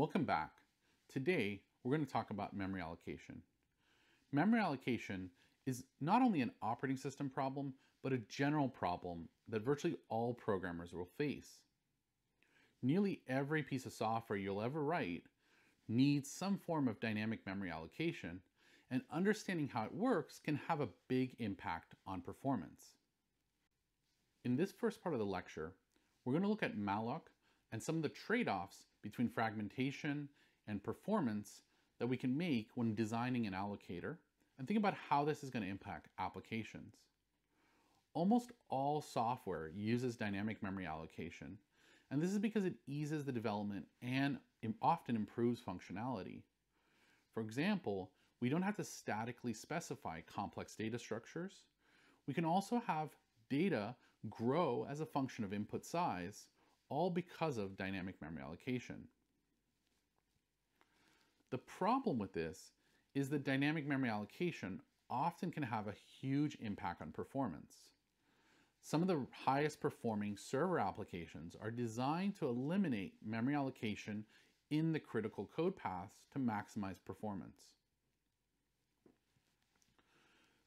Welcome back. Today, we're going to talk about memory allocation. Memory allocation is not only an operating system problem, but a general problem that virtually all programmers will face. Nearly every piece of software you'll ever write needs some form of dynamic memory allocation, and understanding how it works can have a big impact on performance. In this first part of the lecture, we're going to look at malloc and some of the trade-offs between fragmentation and performance that we can make when designing an allocator and think about how this is going to impact applications. Almost all software uses dynamic memory allocation, and this is because it eases the development and often improves functionality. For example, we don't have to statically specify complex data structures. We can also have data grow as a function of input size, all because of dynamic memory allocation. The problem with this is that dynamic memory allocation often can have a huge impact on performance. Some of the highest performing server applications are designed to eliminate memory allocation in the critical code paths to maximize performance.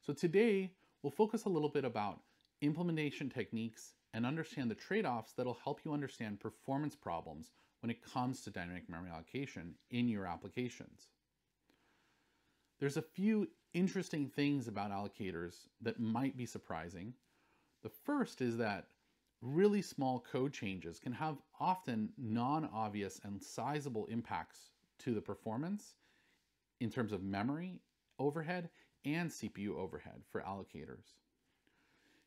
So today, we'll focus a little bit about implementation techniques and understand the trade-offs that'll help you understand performance problems when it comes to dynamic memory allocation in your applications. There's a few interesting things about allocators that might be surprising. The first is that really small code changes can have often non-obvious and sizable impacts to the performance in terms of memory overhead and CPU overhead for allocators.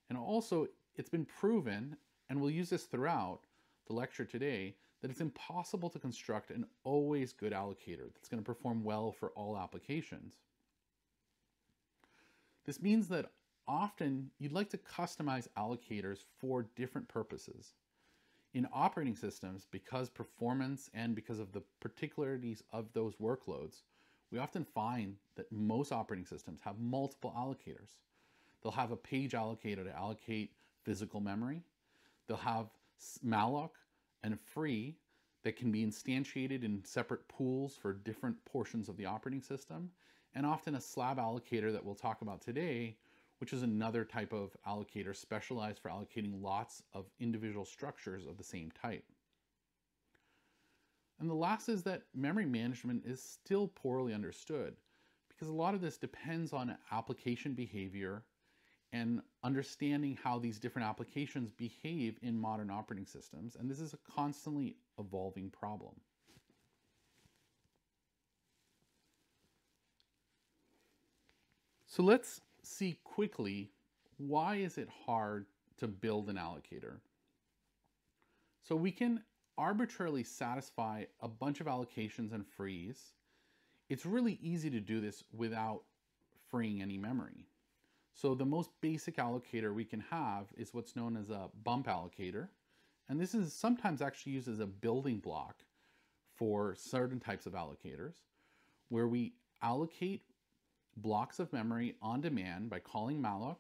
And also, it's been proven, and we'll use this throughout the lecture today, that it's impossible to construct an always good allocator that's going to perform well for all applications. This means that often you'd like to customize allocators for different purposes. In operating systems, because performance and because of the particularities of those workloads, we often find that most operating systems have multiple allocators. They'll have a page allocator to allocate physical memory. They'll have malloc and free that can be instantiated in separate pools for different portions of the operating system, and often a slab allocator that we'll talk about today, which is another type of allocator specialized for allocating lots of individual structures of the same type. And the last is that memory management is still poorly understood because a lot of this depends on application behavior and understanding how these different applications behave in modern operating systems. And this is a constantly evolving problem. So let's see quickly, why is it hard to build an allocator? So we can arbitrarily satisfy a bunch of allocations and frees. It's really easy to do this without freeing any memory. So the most basic allocator we can have is what's known as a bump allocator. And this is sometimes actually used as a building block for certain types of allocators, where we allocate blocks of memory on demand by calling malloc,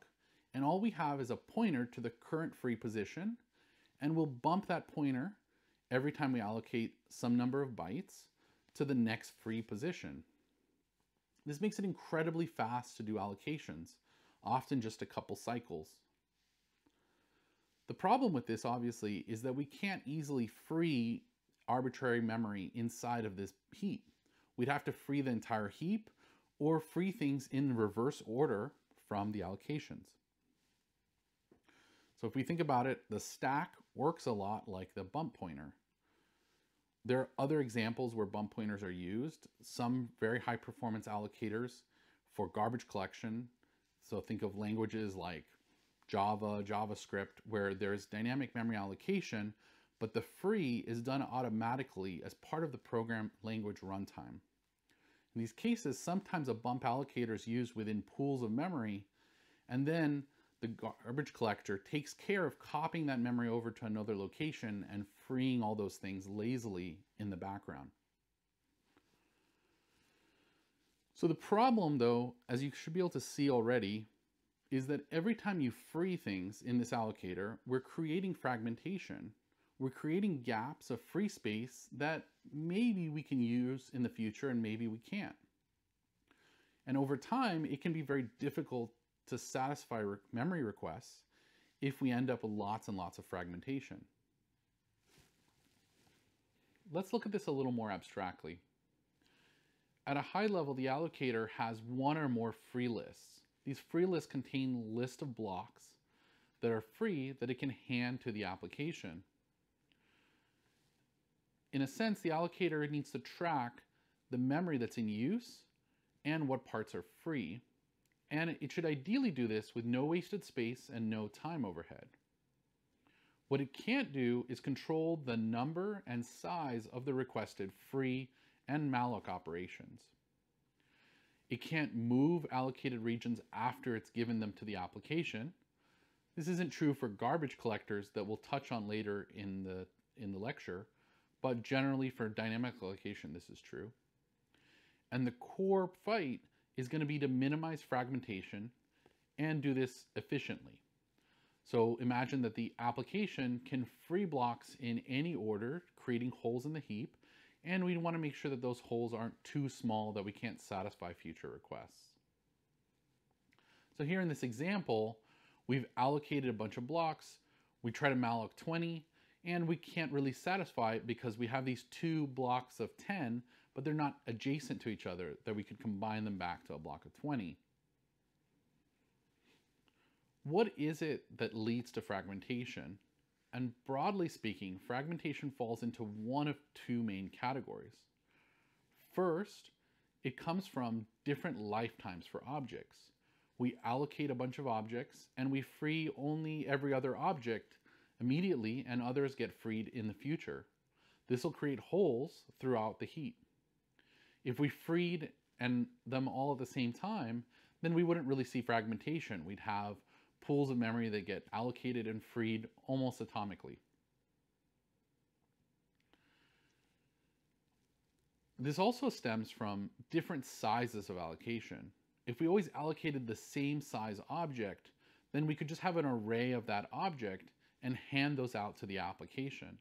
and all we have is a pointer to the current free position, and we'll bump that pointer every time we allocate some number of bytes to the next free position. This makes it incredibly fast to do allocations often just a couple cycles. The problem with this, obviously, is that we can't easily free arbitrary memory inside of this heap. We'd have to free the entire heap or free things in reverse order from the allocations. So if we think about it, the stack works a lot like the bump pointer. There are other examples where bump pointers are used. Some very high performance allocators for garbage collection so think of languages like Java, JavaScript, where there's dynamic memory allocation, but the free is done automatically as part of the program language runtime. In these cases, sometimes a bump allocator is used within pools of memory, and then the garbage collector takes care of copying that memory over to another location and freeing all those things lazily in the background. So the problem though, as you should be able to see already, is that every time you free things in this allocator, we're creating fragmentation we're creating gaps of free space that maybe we can use in the future and maybe we can't. And over time, it can be very difficult to satisfy re memory requests if we end up with lots and lots of fragmentation. Let's look at this a little more abstractly. At a high level, the allocator has one or more free lists. These free lists contain lists of blocks that are free that it can hand to the application. In a sense, the allocator needs to track the memory that's in use and what parts are free. And it should ideally do this with no wasted space and no time overhead. What it can't do is control the number and size of the requested free and malloc operations. It can't move allocated regions after it's given them to the application. This isn't true for garbage collectors that we'll touch on later in the, in the lecture, but generally for dynamic allocation, this is true. And the core fight is going to be to minimize fragmentation and do this efficiently. So imagine that the application can free blocks in any order, creating holes in the heap, and we want to make sure that those holes aren't too small that we can't satisfy future requests. So here in this example, we've allocated a bunch of blocks, we try to malloc 20, and we can't really satisfy it because we have these two blocks of 10 but they're not adjacent to each other, that we could combine them back to a block of 20. What is it that leads to fragmentation? And broadly speaking, fragmentation falls into one of two main categories. First, it comes from different lifetimes for objects. We allocate a bunch of objects and we free only every other object immediately and others get freed in the future. This will create holes throughout the heap. If we freed and them all at the same time, then we wouldn't really see fragmentation. We'd have pools of memory that get allocated and freed almost atomically. This also stems from different sizes of allocation. If we always allocated the same size object, then we could just have an array of that object and hand those out to the application.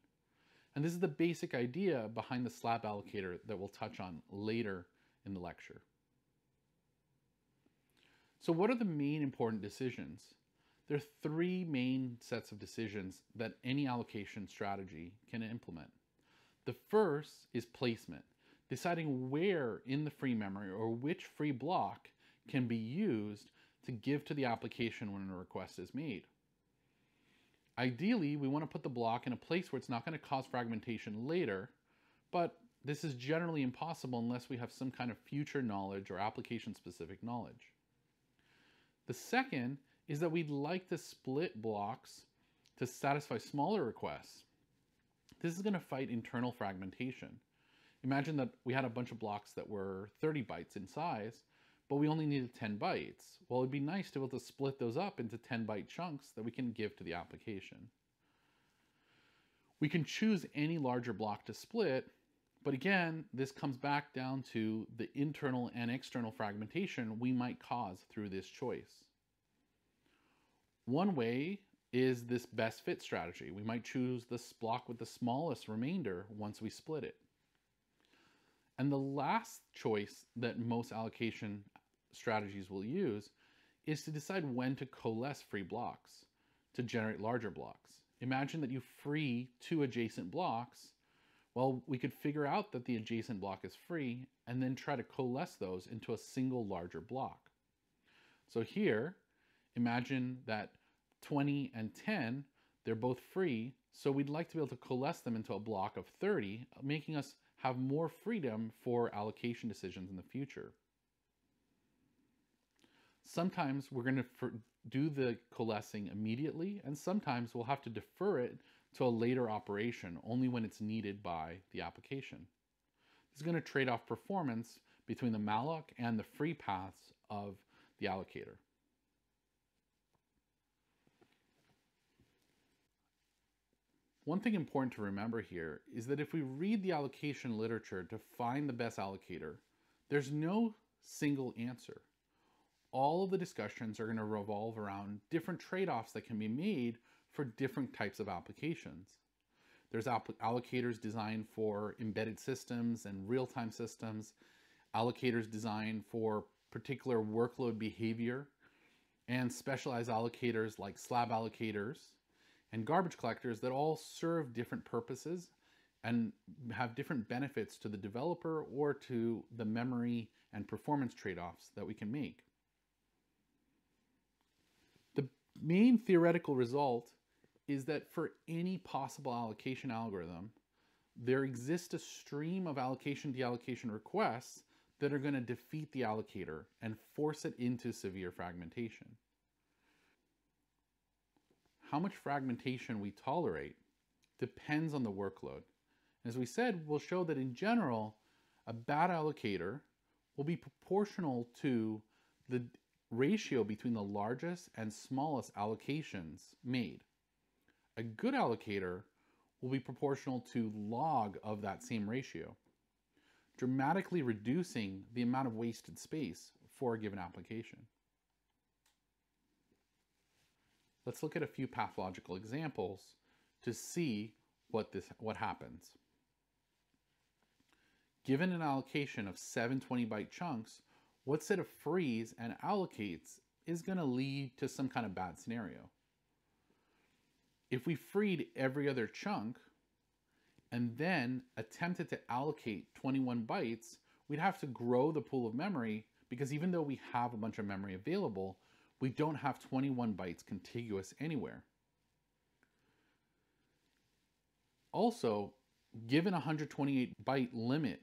And this is the basic idea behind the slab allocator that we'll touch on later in the lecture. So what are the main important decisions? There are three main sets of decisions that any allocation strategy can implement. The first is placement, deciding where in the free memory or which free block can be used to give to the application when a request is made. Ideally, we want to put the block in a place where it's not going to cause fragmentation later, but this is generally impossible unless we have some kind of future knowledge or application-specific knowledge. The second is that we'd like to split blocks to satisfy smaller requests. This is going to fight internal fragmentation. Imagine that we had a bunch of blocks that were 30 bytes in size, but we only needed 10 bytes. Well, it'd be nice to be able to split those up into 10 byte chunks that we can give to the application. We can choose any larger block to split, but again, this comes back down to the internal and external fragmentation we might cause through this choice. One way is this best fit strategy. We might choose this block with the smallest remainder once we split it. And the last choice that most allocation strategies will use is to decide when to coalesce free blocks to generate larger blocks. Imagine that you free two adjacent blocks. Well, we could figure out that the adjacent block is free and then try to coalesce those into a single larger block. So here, imagine that 20 and 10, they're both free. So we'd like to be able to coalesce them into a block of 30, making us have more freedom for allocation decisions in the future. Sometimes we're going to do the coalescing immediately, and sometimes we'll have to defer it to a later operation only when it's needed by the application. This is going to trade off performance between the malloc and the free paths of the allocator. One thing important to remember here is that if we read the allocation literature to find the best allocator, there's no single answer all of the discussions are going to revolve around different trade-offs that can be made for different types of applications. There's allocators designed for embedded systems and real-time systems, allocators designed for particular workload behavior, and specialized allocators like slab allocators and garbage collectors that all serve different purposes and have different benefits to the developer or to the memory and performance trade-offs that we can make. The main theoretical result is that for any possible allocation algorithm, there exists a stream of allocation deallocation requests that are going to defeat the allocator and force it into severe fragmentation. How much fragmentation we tolerate depends on the workload. As we said, we'll show that in general, a bad allocator will be proportional to the ratio between the largest and smallest allocations made. A good allocator will be proportional to log of that same ratio, dramatically reducing the amount of wasted space for a given application. Let's look at a few pathological examples to see what, this, what happens. Given an allocation of seven 20 byte chunks, what set of frees and allocates is going to lead to some kind of bad scenario. If we freed every other chunk and then attempted to allocate 21 bytes, we'd have to grow the pool of memory because even though we have a bunch of memory available, we don't have 21 bytes contiguous anywhere. Also, given a 128 byte limit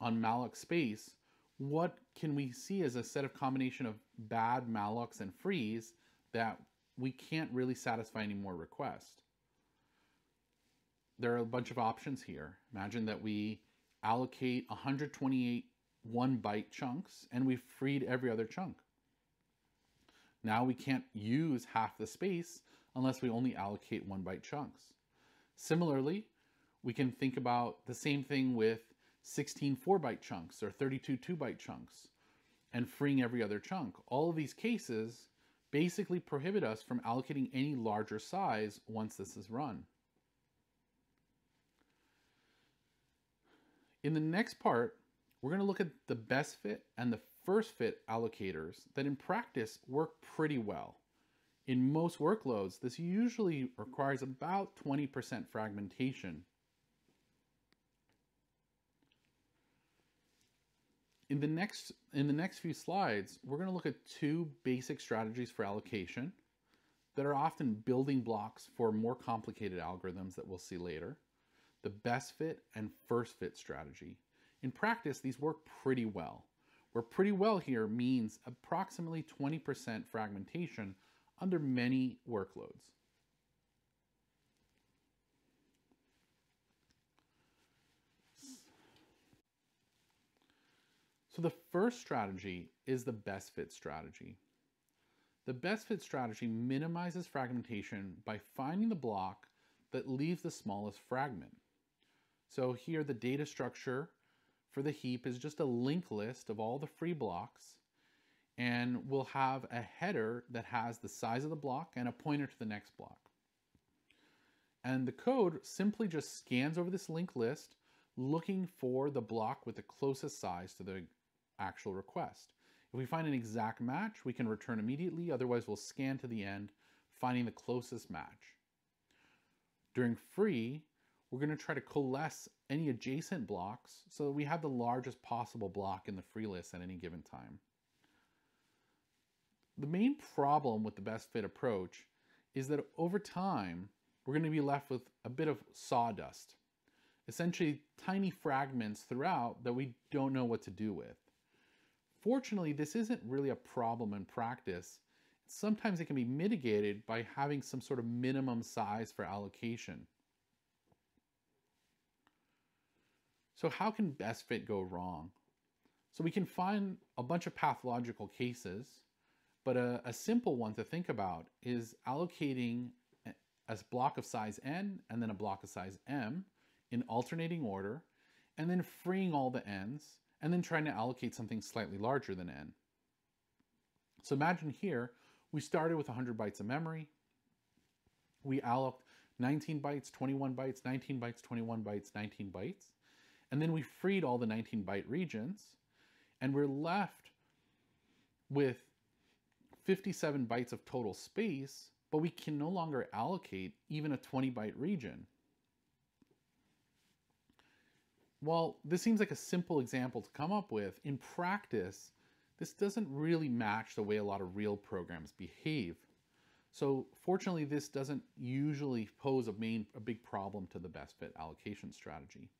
on malloc space, what can we see as a set of combination of bad mallocs and frees that we can't really satisfy any more requests? There are a bunch of options here. Imagine that we allocate 128 one byte chunks and we've freed every other chunk. Now we can't use half the space unless we only allocate one byte chunks. Similarly, we can think about the same thing with 16 4 byte chunks or 32 2 byte chunks and freeing every other chunk. All of these cases basically prohibit us from allocating any larger size once this is run. In the next part, we're going to look at the best fit and the first fit allocators that in practice work pretty well. In most workloads, this usually requires about 20% fragmentation. In the next in the next few slides, we're going to look at two basic strategies for allocation that are often building blocks for more complicated algorithms that we'll see later. The best fit and first fit strategy. In practice, these work pretty well where pretty well here means approximately 20% fragmentation under many workloads. So the first strategy is the best fit strategy. The best fit strategy minimizes fragmentation by finding the block that leaves the smallest fragment. So here the data structure for the heap is just a linked list of all the free blocks and we'll have a header that has the size of the block and a pointer to the next block. And the code simply just scans over this linked list looking for the block with the closest size to the actual request. If we find an exact match, we can return immediately, otherwise we'll scan to the end, finding the closest match. During free, we're going to try to coalesce any adjacent blocks so that we have the largest possible block in the free list at any given time. The main problem with the best fit approach is that over time, we're going to be left with a bit of sawdust, essentially tiny fragments throughout that we don't know what to do with. Fortunately, this isn't really a problem in practice. Sometimes it can be mitigated by having some sort of minimum size for allocation. So how can best fit go wrong? So we can find a bunch of pathological cases, but a, a simple one to think about is allocating a block of size n and then a block of size m in alternating order, and then freeing all the n's, and then trying to allocate something slightly larger than n. So imagine here, we started with 100 bytes of memory. We allocated 19 bytes, 21 bytes, 19 bytes, 21 bytes, 19 bytes. And then we freed all the 19 byte regions and we're left with 57 bytes of total space, but we can no longer allocate even a 20 byte region. While this seems like a simple example to come up with, in practice, this doesn't really match the way a lot of real programs behave. So fortunately, this doesn't usually pose a main a big problem to the best fit allocation strategy.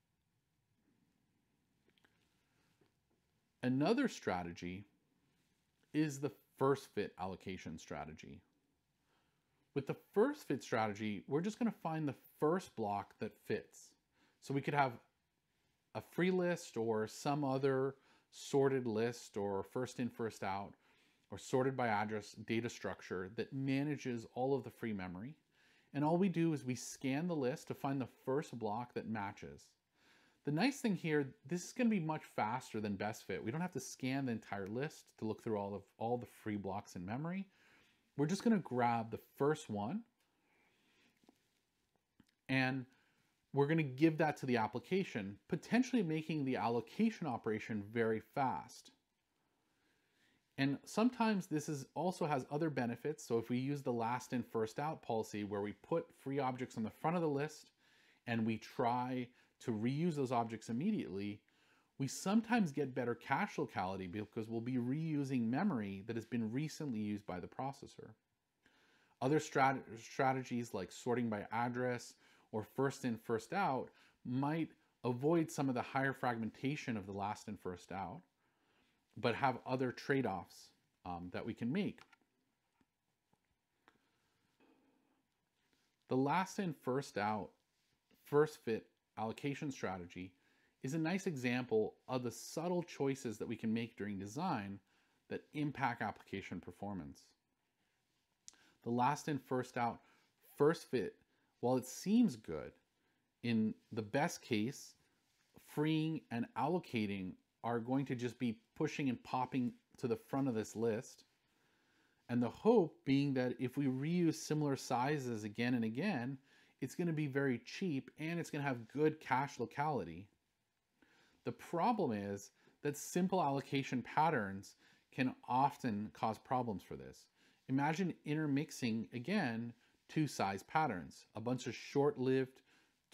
Another strategy is the first fit allocation strategy. With the first fit strategy, we're just going to find the first block that fits. So we could have a free list or some other sorted list or first in, first out, or sorted by address data structure that manages all of the free memory. And all we do is we scan the list to find the first block that matches. The nice thing here, this is going to be much faster than best fit. We don't have to scan the entire list to look through all of all the free blocks in memory. We're just going to grab the first one and we're going to give that to the application, potentially making the allocation operation very fast. And sometimes this is also has other benefits. So if we use the last in first out policy where we put free objects on the front of the list and we try to reuse those objects immediately, we sometimes get better cache locality because we'll be reusing memory that has been recently used by the processor. Other strat strategies like sorting by address or first in, first out might avoid some of the higher fragmentation of the last in, first out but have other trade-offs um, that we can make. The last in, first out, first fit allocation strategy is a nice example of the subtle choices that we can make during design that impact application performance. The last in, first out, first fit, while it seems good, in the best case, freeing and allocating are going to just be pushing and popping to the front of this list. And the hope being that if we reuse similar sizes again and again, it's going to be very cheap and it's going to have good cache locality. The problem is that simple allocation patterns can often cause problems for this. Imagine intermixing, again, two size patterns, a bunch of short-lived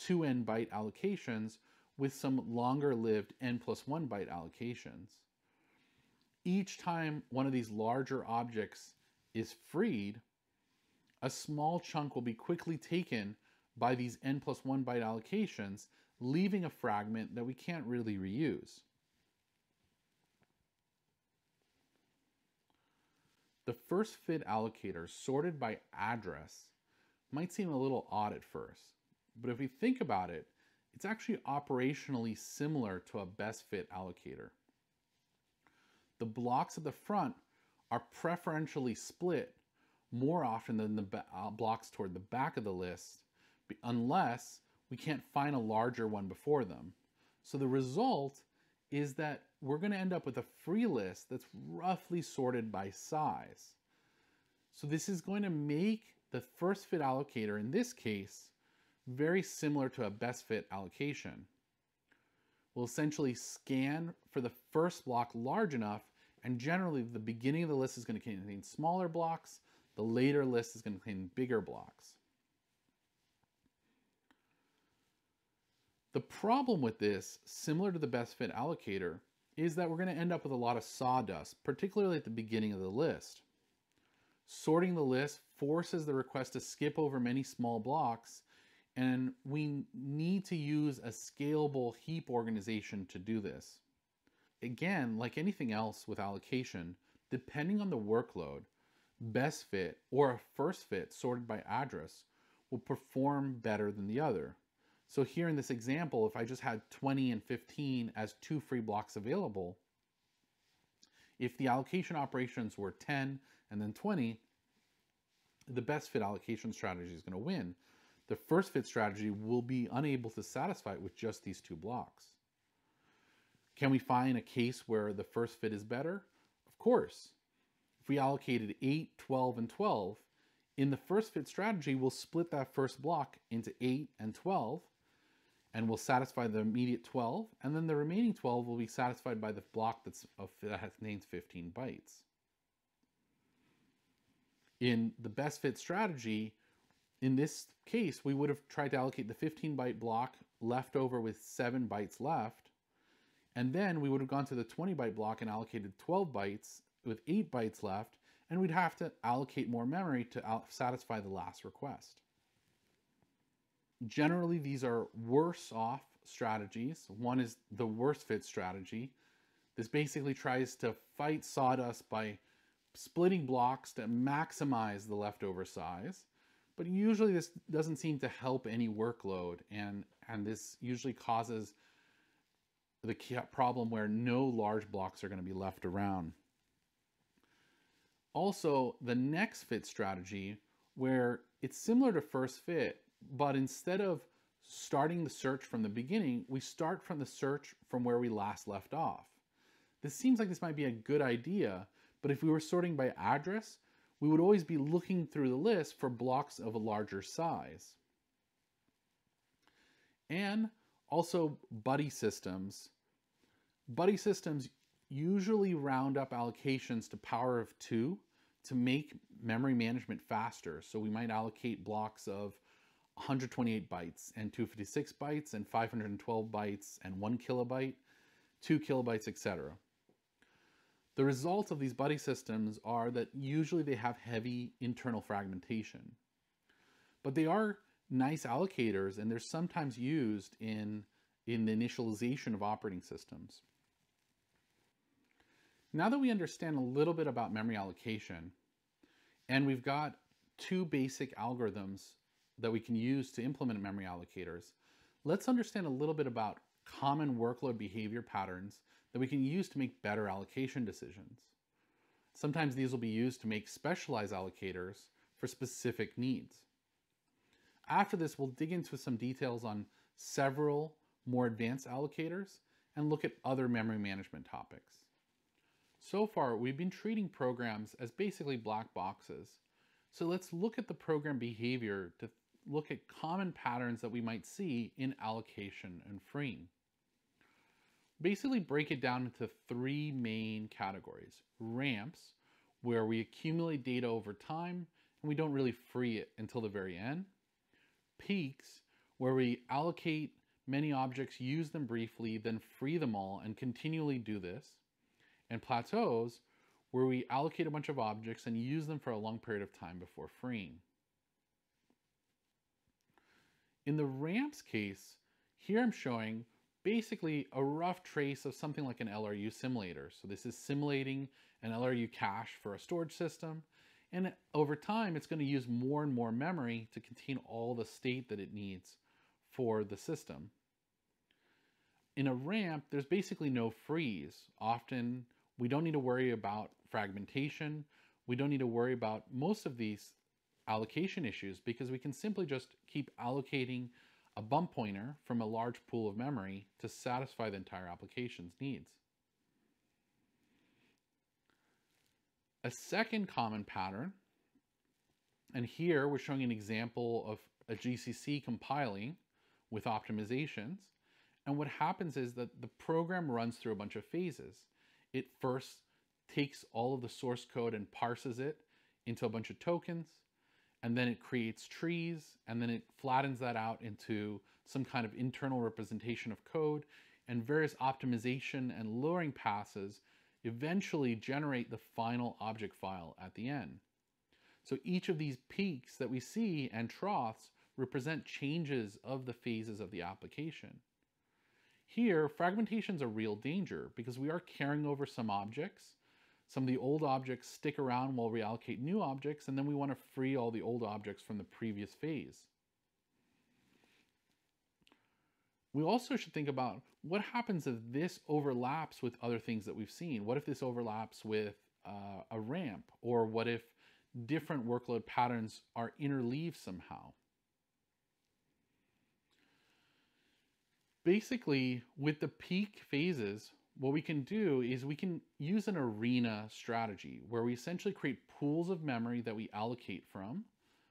2n byte allocations with some longer lived n plus 1 byte allocations. Each time one of these larger objects is freed, a small chunk will be quickly taken by these n plus 1 byte allocations, leaving a fragment that we can't really reuse. The first fit allocator sorted by address might seem a little odd at first, but if we think about it, it's actually operationally similar to a best fit allocator. The blocks at the front are preferentially split more often than the uh, blocks toward the back of the list unless we can't find a larger one before them. So the result is that we're going to end up with a free list that's roughly sorted by size. So this is going to make the first fit allocator, in this case, very similar to a best fit allocation. We'll essentially scan for the first block large enough, and generally the beginning of the list is going to contain smaller blocks, the later list is going to contain bigger blocks. The problem with this, similar to the best fit allocator, is that we're going to end up with a lot of sawdust, particularly at the beginning of the list. Sorting the list forces the request to skip over many small blocks and we need to use a scalable heap organization to do this. Again, like anything else with allocation, depending on the workload, best fit or a first fit sorted by address will perform better than the other. So here in this example, if I just had 20 and 15 as two free blocks available, if the allocation operations were 10 and then 20, the best fit allocation strategy is going to win the first fit strategy will be unable to satisfy it with just these two blocks. Can we find a case where the first fit is better? Of course. If we allocated 8, 12, and 12, in the first fit strategy, we'll split that first block into 8 and 12, and we'll satisfy the immediate 12, and then the remaining 12 will be satisfied by the block that's of, that contains 15 bytes. In the best fit strategy, in this case, we would have tried to allocate the 15 byte block left over with 7 bytes left, and then we would have gone to the 20 byte block and allocated 12 bytes with 8 bytes left, and we'd have to allocate more memory to satisfy the last request. Generally, these are worse off strategies. One is the worst fit strategy. This basically tries to fight sawdust by splitting blocks to maximize the leftover size. But usually this doesn't seem to help any workload and, and this usually causes the problem where no large blocks are going to be left around. Also, the next fit strategy, where it's similar to first fit, but instead of starting the search from the beginning, we start from the search from where we last left off. This seems like this might be a good idea, but if we were sorting by address, we would always be looking through the list for blocks of a larger size. And also buddy systems. Buddy systems usually round up allocations to power of two to make memory management faster. So we might allocate blocks of 128 bytes and 256 bytes and 512 bytes and one kilobyte, two kilobytes, etc. The results of these buddy systems are that usually they have heavy internal fragmentation, but they are nice allocators and they're sometimes used in, in the initialization of operating systems. Now that we understand a little bit about memory allocation, and we've got two basic algorithms that we can use to implement memory allocators, let's understand a little bit about common workload behavior patterns that we can use to make better allocation decisions. Sometimes these will be used to make specialized allocators for specific needs. After this, we'll dig into some details on several more advanced allocators and look at other memory management topics. So far, we've been treating programs as basically black boxes. So let's look at the program behavior to look at common patterns that we might see in allocation and freeing. Basically break it down into three main categories. Ramps, where we accumulate data over time and we don't really free it until the very end. Peaks, where we allocate many objects, use them briefly, then free them all and continually do this and plateaus where we allocate a bunch of objects and use them for a long period of time before freeing. In the ramps case, here I'm showing basically a rough trace of something like an LRU simulator. So this is simulating an LRU cache for a storage system. And over time, it's going to use more and more memory to contain all the state that it needs for the system. In a ramp, there's basically no frees. Often we don't need to worry about fragmentation. We don't need to worry about most of these allocation issues because we can simply just keep allocating a bump pointer from a large pool of memory to satisfy the entire application's needs. A second common pattern, and here we're showing an example of a GCC compiling with optimizations. And what happens is that the program runs through a bunch of phases it first takes all of the source code and parses it into a bunch of tokens, and then it creates trees, and then it flattens that out into some kind of internal representation of code, and various optimization and lowering passes eventually generate the final object file at the end. So each of these peaks that we see and troughs represent changes of the phases of the application. Here, fragmentation is a real danger because we are carrying over some objects. Some of the old objects stick around while we allocate new objects, and then we want to free all the old objects from the previous phase. We also should think about what happens if this overlaps with other things that we've seen. What if this overlaps with uh, a ramp? Or what if different workload patterns are interleaved somehow? basically with the peak phases, what we can do is we can use an arena strategy where we essentially create pools of memory that we allocate from.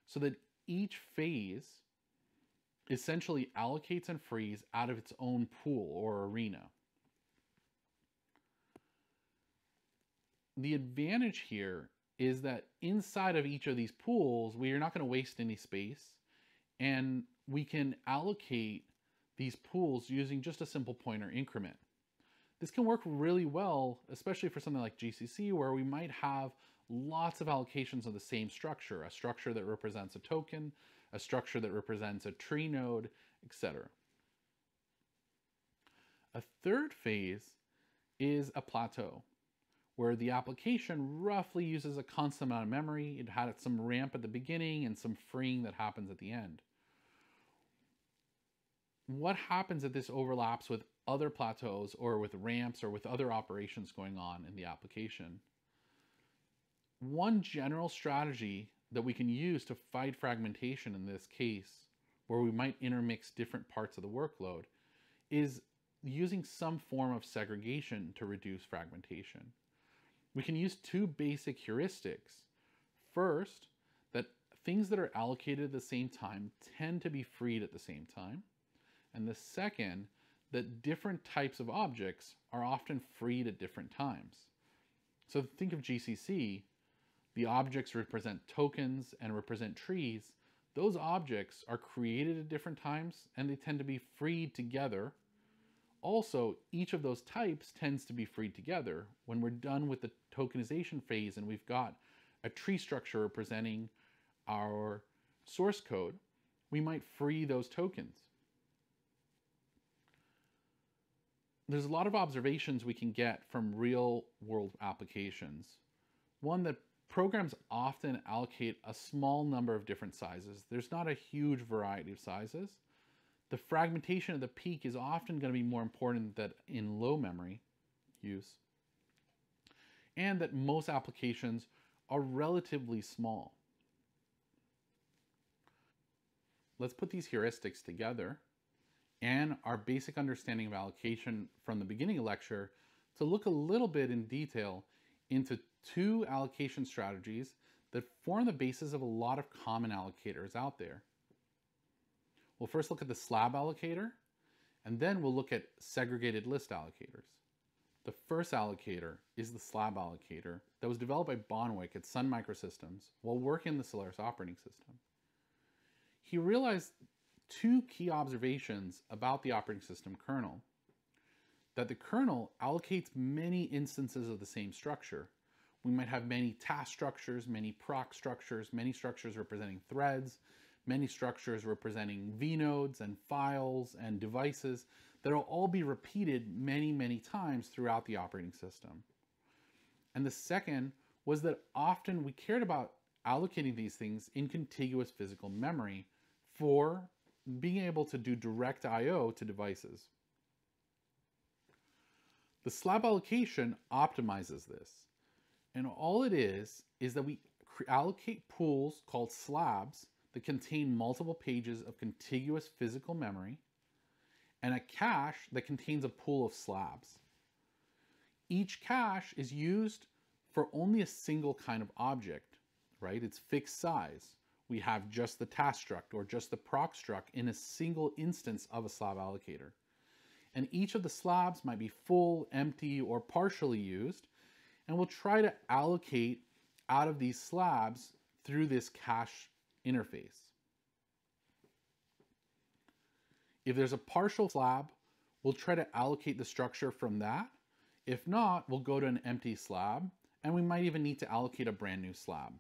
so that each phase essentially allocates and frees out of its own pool or arena. The advantage here is that inside of each of these pools, we are not going to waste any space and we can allocate these pools using just a simple pointer increment. This can work really well, especially for something like GCC where we might have lots of allocations of the same structure, a structure that represents a token, a structure that represents a tree node, etc. A third phase is a plateau, where the application roughly uses a constant amount of memory. It had some ramp at the beginning and some freeing that happens at the end. What happens if this overlaps with other plateaus or with ramps or with other operations going on in the application? One general strategy that we can use to fight fragmentation in this case, where we might intermix different parts of the workload, is using some form of segregation to reduce fragmentation. We can use two basic heuristics. First, that things that are allocated at the same time tend to be freed at the same time. And the second, that different types of objects are often freed at different times. So think of GCC, the objects represent tokens and represent trees. Those objects are created at different times and they tend to be freed together. Also, each of those types tends to be freed together. When we're done with the tokenization phase and we've got a tree structure representing our source code, we might free those tokens. There's a lot of observations we can get from real world applications. One that programs often allocate a small number of different sizes. There's not a huge variety of sizes. The fragmentation of the peak is often going to be more important than in low memory use. And that most applications are relatively small. Let's put these heuristics together and our basic understanding of allocation from the beginning of lecture to look a little bit in detail into two allocation strategies that form the basis of a lot of common allocators out there. We'll first look at the slab allocator, and then we'll look at segregated list allocators. The first allocator is the slab allocator that was developed by Bonwick at Sun Microsystems while working in the Solaris operating system. He realized two key observations about the operating system kernel that the kernel allocates many instances of the same structure. We might have many task structures, many proc structures, many structures representing threads, many structures representing vnodes and files and devices that will all be repeated many, many times throughout the operating system. And the second was that often we cared about allocating these things in contiguous physical memory for being able to do direct I.O. to devices. The slab allocation optimizes this. And all it is, is that we allocate pools called slabs that contain multiple pages of contiguous physical memory and a cache that contains a pool of slabs. Each cache is used for only a single kind of object, right? It's fixed size. We have just the task struct or just the proc struct in a single instance of a slab allocator and each of the slabs might be full, empty, or partially used, and we'll try to allocate out of these slabs through this cache interface. If there's a partial slab, we'll try to allocate the structure from that. If not, we'll go to an empty slab, and we might even need to allocate a brand new slab.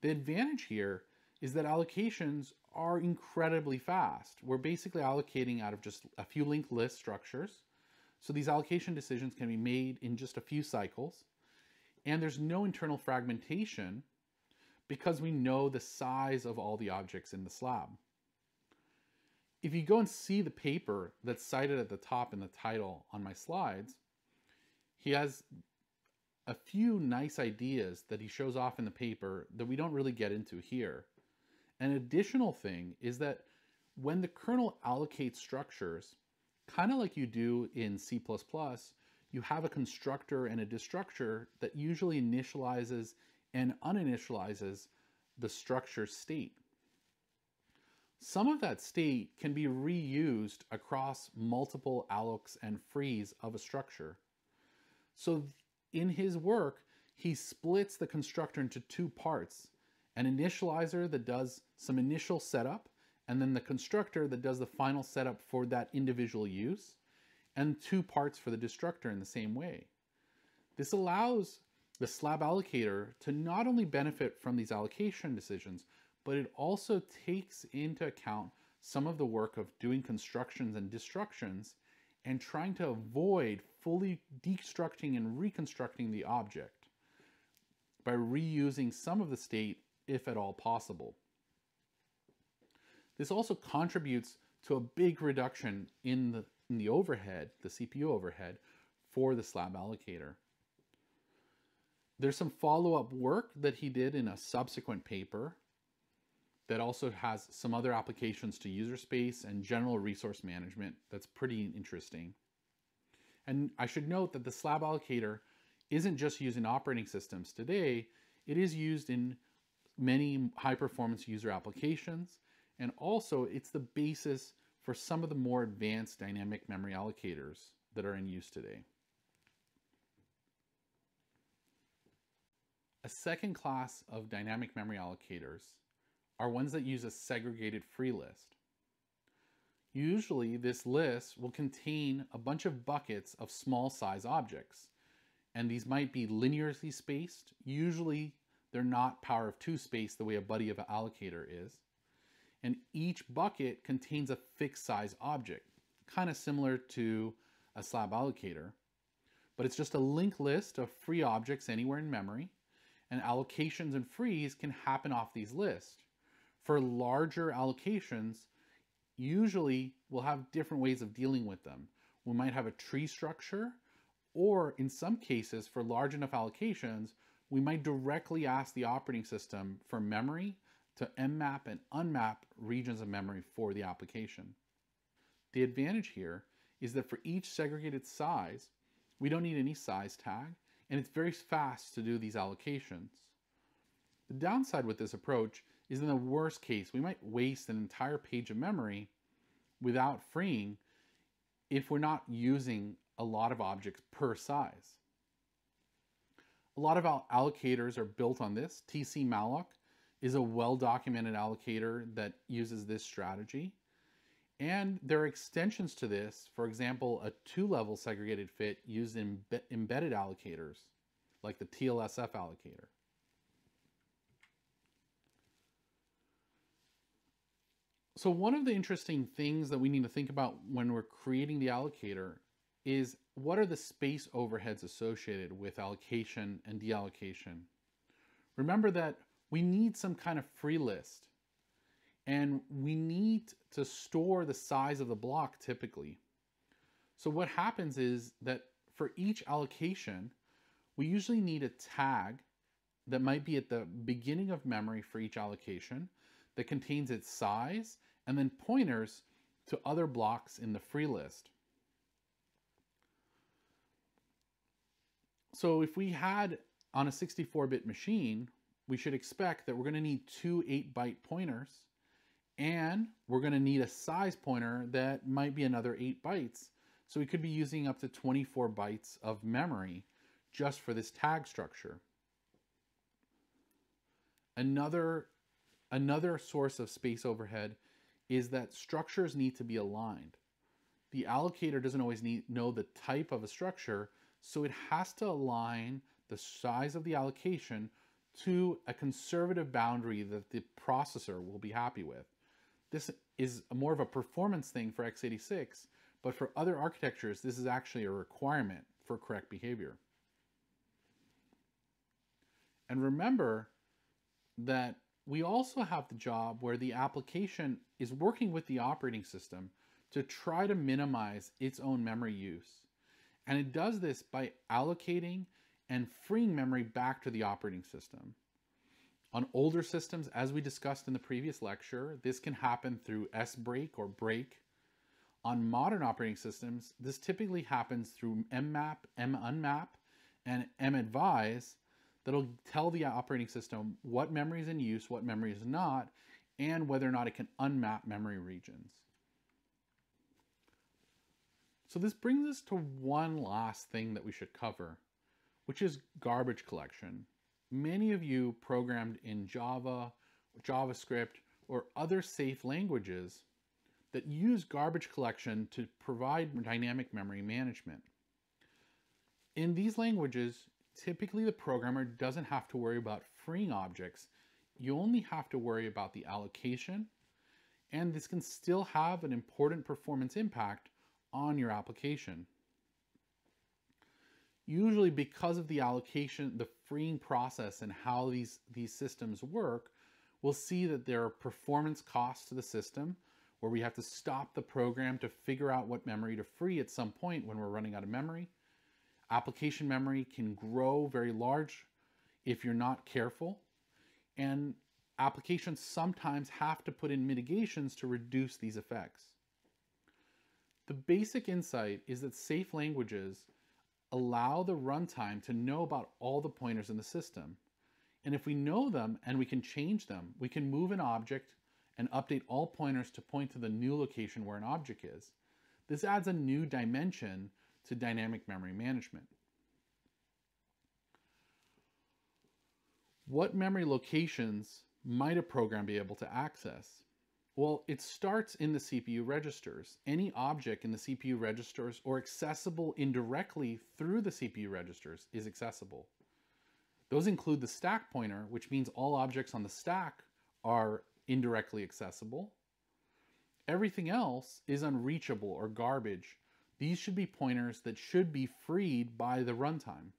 The advantage here is that allocations are incredibly fast. We're basically allocating out of just a few linked list structures. So these allocation decisions can be made in just a few cycles. And there's no internal fragmentation because we know the size of all the objects in the slab. If you go and see the paper that's cited at the top in the title on my slides, he has a few nice ideas that he shows off in the paper that we don't really get into here. An additional thing is that when the kernel allocates structures, kind of like you do in C++, you have a constructor and a destructor that usually initializes and uninitializes the structure state. Some of that state can be reused across multiple allocs and frees of a structure. So in his work, he splits the constructor into two parts, an initializer that does some initial setup, and then the constructor that does the final setup for that individual use, and two parts for the destructor in the same way. This allows the slab allocator to not only benefit from these allocation decisions, but it also takes into account some of the work of doing constructions and destructions and trying to avoid fully destructing and reconstructing the object by reusing some of the state if at all possible. This also contributes to a big reduction in the, in the overhead, the CPU overhead, for the slab allocator. There's some follow-up work that he did in a subsequent paper that also has some other applications to user space and general resource management that's pretty interesting. And I should note that the slab allocator isn't just used in operating systems today, it is used in many high performance user applications. And also it's the basis for some of the more advanced dynamic memory allocators that are in use today. A second class of dynamic memory allocators are ones that use a segregated free list. Usually this list will contain a bunch of buckets of small size objects, and these might be linearly spaced. Usually they're not power of two space the way a buddy of an allocator is. And each bucket contains a fixed size object, kind of similar to a slab allocator, but it's just a linked list of free objects anywhere in memory, and allocations and frees can happen off these lists. For larger allocations, usually we'll have different ways of dealing with them. We might have a tree structure, or in some cases, for large enough allocations, we might directly ask the operating system for memory to mmap and unmap regions of memory for the application. The advantage here is that for each segregated size, we don't need any size tag, and it's very fast to do these allocations. The downside with this approach is in the worst case, we might waste an entire page of memory without freeing if we're not using a lot of objects per size. A lot of allocators are built on this. TC malloc is a well-documented allocator that uses this strategy. And there are extensions to this, for example, a two-level segregated fit used in embedded allocators, like the TLSF allocator. So one of the interesting things that we need to think about when we're creating the allocator is what are the space overheads associated with allocation and deallocation? Remember that we need some kind of free list and we need to store the size of the block typically. So what happens is that for each allocation, we usually need a tag that might be at the beginning of memory for each allocation that contains its size and then pointers to other blocks in the free list. So if we had on a 64-bit machine, we should expect that we're going to need two 8-byte pointers and we're going to need a size pointer that might be another 8 bytes. So we could be using up to 24 bytes of memory just for this tag structure. Another, another source of space overhead is that structures need to be aligned. The allocator doesn't always need know the type of a structure, so it has to align the size of the allocation to a conservative boundary that the processor will be happy with. This is more of a performance thing for x86, but for other architectures, this is actually a requirement for correct behavior. And remember that we also have the job where the application is working with the operating system to try to minimize its own memory use. And it does this by allocating and freeing memory back to the operating system. On older systems, as we discussed in the previous lecture, this can happen through sbrk or brk. On modern operating systems, this typically happens through mmap, munmap, and madvise that'll tell the operating system what memory is in use, what memory is not, and whether or not it can unmap memory regions. So this brings us to one last thing that we should cover, which is garbage collection. Many of you programmed in Java, JavaScript, or other safe languages that use garbage collection to provide dynamic memory management. In these languages, typically the programmer doesn't have to worry about freeing objects. You only have to worry about the allocation, and this can still have an important performance impact on your application. Usually because of the allocation, the freeing process and how these, these systems work, we'll see that there are performance costs to the system where we have to stop the program to figure out what memory to free at some point when we're running out of memory. Application memory can grow very large if you're not careful. And applications sometimes have to put in mitigations to reduce these effects. The basic insight is that safe languages allow the runtime to know about all the pointers in the system. And if we know them and we can change them, we can move an object and update all pointers to point to the new location where an object is. This adds a new dimension to dynamic memory management. What memory locations might a program be able to access? Well, it starts in the CPU registers. Any object in the CPU registers or accessible indirectly through the CPU registers is accessible. Those include the stack pointer, which means all objects on the stack are indirectly accessible. Everything else is unreachable or garbage. These should be pointers that should be freed by the runtime.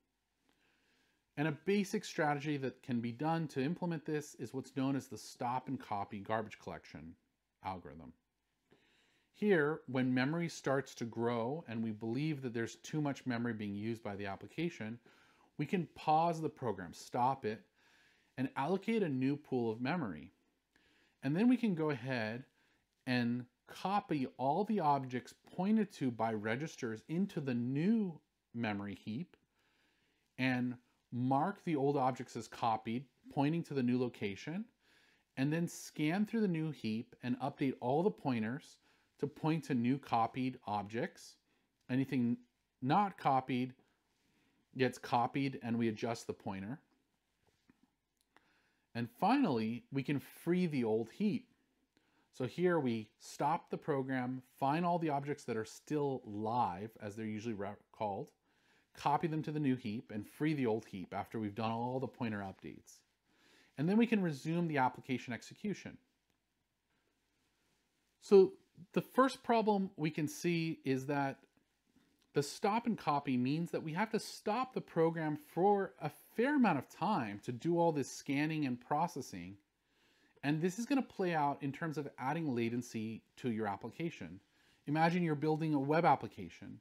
And a basic strategy that can be done to implement this is what's known as the stop and copy garbage collection algorithm. Here, when memory starts to grow and we believe that there's too much memory being used by the application, we can pause the program, stop it, and allocate a new pool of memory. And then we can go ahead and copy all the objects pointed to by registers into the new memory heap and mark the old objects as copied, pointing to the new location, and then scan through the new heap and update all the pointers to point to new copied objects. Anything not copied gets copied and we adjust the pointer. And finally, we can free the old heap. So here we stop the program, find all the objects that are still live, as they're usually called, copy them to the new heap, and free the old heap after we've done all the pointer updates. And then we can resume the application execution. So the first problem we can see is that the stop and copy means that we have to stop the program for a fair amount of time to do all this scanning and processing. And this is going to play out in terms of adding latency to your application. Imagine you're building a web application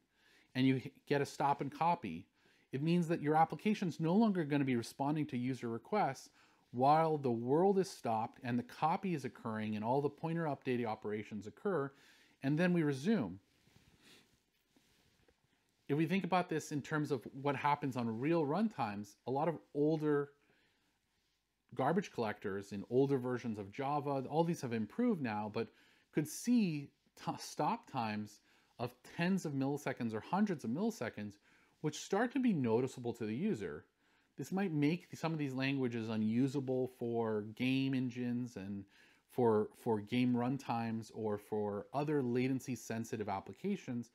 and you get a stop and copy. It means that your application is no longer going to be responding to user requests while the world is stopped and the copy is occurring and all the pointer updating operations occur, and then we resume. If we think about this in terms of what happens on real runtimes, a lot of older garbage collectors in older versions of Java, all these have improved now, but could see stop times of tens of milliseconds or hundreds of milliseconds, which start to be noticeable to the user. This might make some of these languages unusable for game engines and for, for game runtimes or for other latency sensitive applications.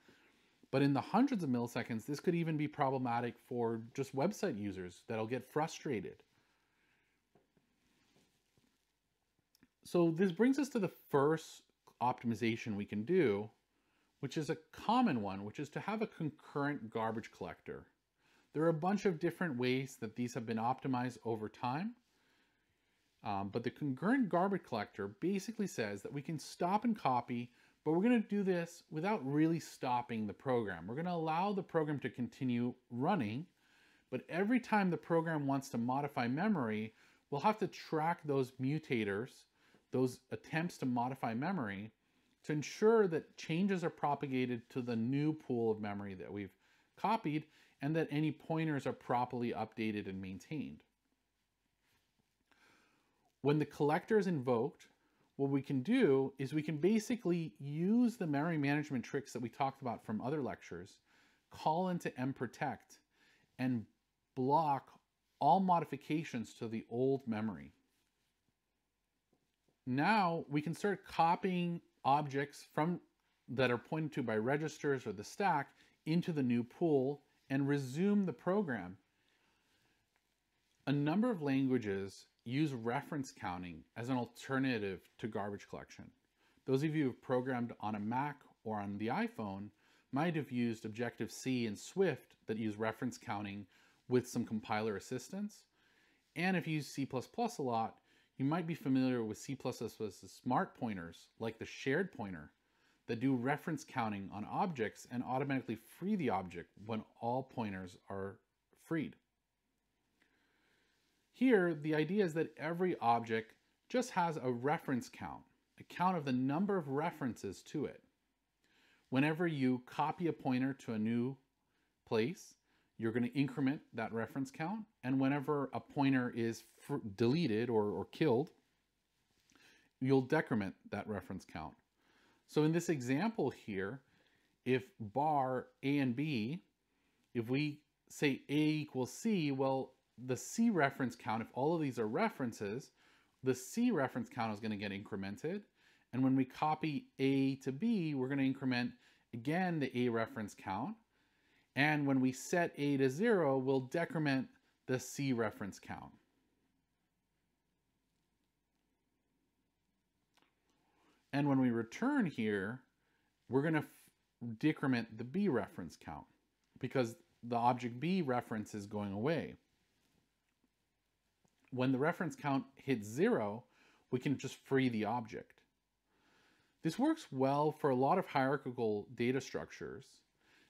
But in the hundreds of milliseconds, this could even be problematic for just website users that'll get frustrated. So this brings us to the first optimization we can do, which is a common one, which is to have a concurrent garbage collector. There are a bunch of different ways that these have been optimized over time. Um, but the concurrent garbage collector basically says that we can stop and copy, but we're going to do this without really stopping the program. We're going to allow the program to continue running, but every time the program wants to modify memory, we'll have to track those mutators, those attempts to modify memory, to ensure that changes are propagated to the new pool of memory that we've copied and that any pointers are properly updated and maintained. when the collector is invoked, what we can do is we can basically use the memory management tricks that we talked about from other lectures, call into mprotect, and block all modifications to the old memory. Now we can start copying objects from that are pointed to by registers or the stack into the new pool and resume the program. A number of languages use reference counting as an alternative to garbage collection. Those of you who've programmed on a Mac or on the iPhone might have used Objective-C and Swift that use reference counting with some compiler assistance. And if you use C++ a lot, you might be familiar with C++'s smart pointers, like the shared pointer, that do reference counting on objects and automatically free the object when all pointers are freed. Here, the idea is that every object just has a reference count, a count of the number of references to it. Whenever you copy a pointer to a new place, you're going to increment that reference count. And whenever a pointer is deleted or, or killed, you'll decrement that reference count. So in this example here, if bar A and B, if we say A equals C, well, the C reference count, if all of these are references, the C reference count is going to get incremented. And when we copy A to B, we're going to increment again the A reference count. And when we set A to zero, we'll decrement the C reference count. And when we return here, we're going to decrement the B reference count because the object B reference is going away. When the reference count hits zero, we can just free the object. This works well for a lot of hierarchical data structures,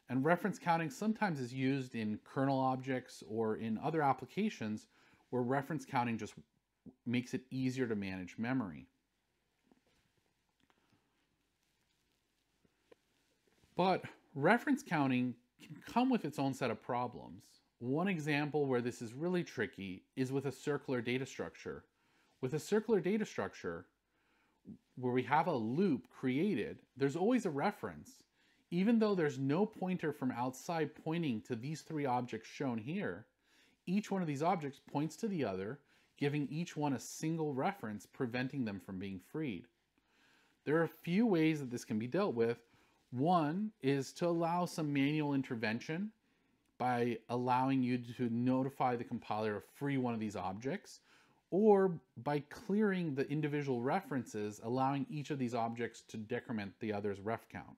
and reference counting sometimes is used in kernel objects or in other applications where reference counting just makes it easier to manage memory. But reference counting can come with its own set of problems. One example where this is really tricky is with a circular data structure. With a circular data structure, where we have a loop created, there's always a reference. Even though there's no pointer from outside pointing to these three objects shown here, each one of these objects points to the other, giving each one a single reference, preventing them from being freed. There are a few ways that this can be dealt with. One is to allow some manual intervention by allowing you to notify the compiler to free one of these objects or by clearing the individual references, allowing each of these objects to decrement the other's ref count.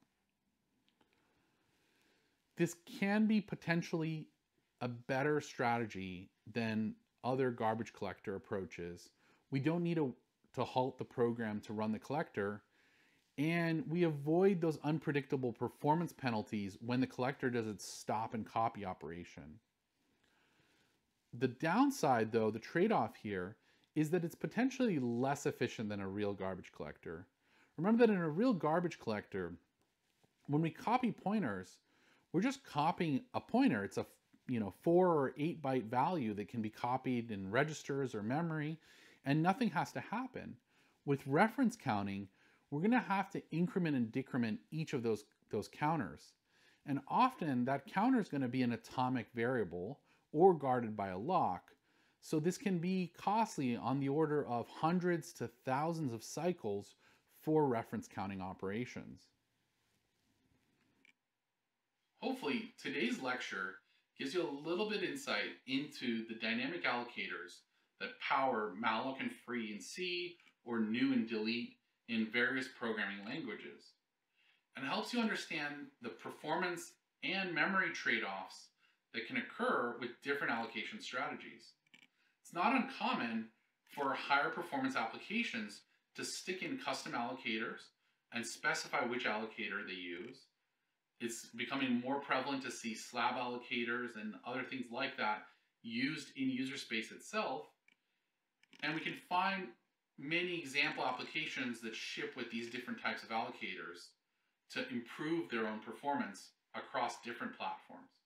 This can be potentially a better strategy than other garbage collector approaches. We don't need to, to halt the program to run the collector, and we avoid those unpredictable performance penalties when the collector does its stop and copy operation. The downside, though, the trade-off here, is that it's potentially less efficient than a real garbage collector. Remember that in a real garbage collector, when we copy pointers, we're just copying a pointer. It's a you know four or eight byte value that can be copied in registers or memory, and nothing has to happen. With reference counting, we're going to have to increment and decrement each of those, those counters. And often that counter is going to be an atomic variable or guarded by a lock, so this can be costly on the order of hundreds to thousands of cycles for reference counting operations. Hopefully, today's lecture gives you a little bit insight into the dynamic allocators that power malloc and free in C or new and delete in various programming languages and helps you understand the performance and memory trade-offs that can occur with different allocation strategies. It's not uncommon for higher performance applications to stick in custom allocators and specify which allocator they use. It's becoming more prevalent to see slab allocators and other things like that used in user space itself. And we can find many example applications that ship with these different types of allocators to improve their own performance across different platforms.